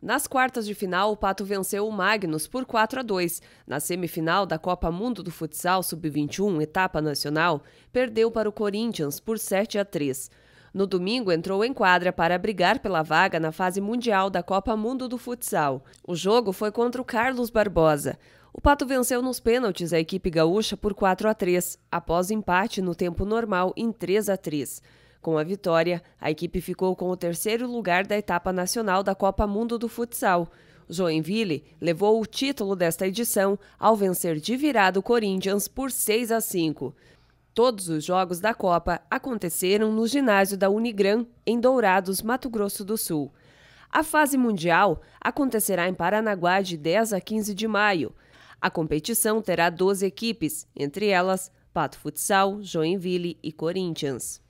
Nas quartas de final, o Pato venceu o Magnus por 4 a 2. Na semifinal da Copa Mundo do Futsal Sub-21, etapa nacional, perdeu para o Corinthians por 7 a 3. No domingo, entrou em quadra para brigar pela vaga na fase mundial da Copa Mundo do Futsal. O jogo foi contra o Carlos Barbosa. O Pato venceu nos pênaltis a equipe gaúcha por 4 a 3, após empate no tempo normal em 3 a 3. Com a vitória, a equipe ficou com o terceiro lugar da etapa nacional da Copa Mundo do Futsal. Joinville levou o título desta edição ao vencer de virada o Corinthians por 6 a 5. Todos os jogos da Copa aconteceram no ginásio da Unigran, em Dourados, Mato Grosso do Sul. A fase mundial acontecerá em Paranaguá de 10 a 15 de maio. A competição terá 12 equipes, entre elas Pato Futsal, Joinville e Corinthians.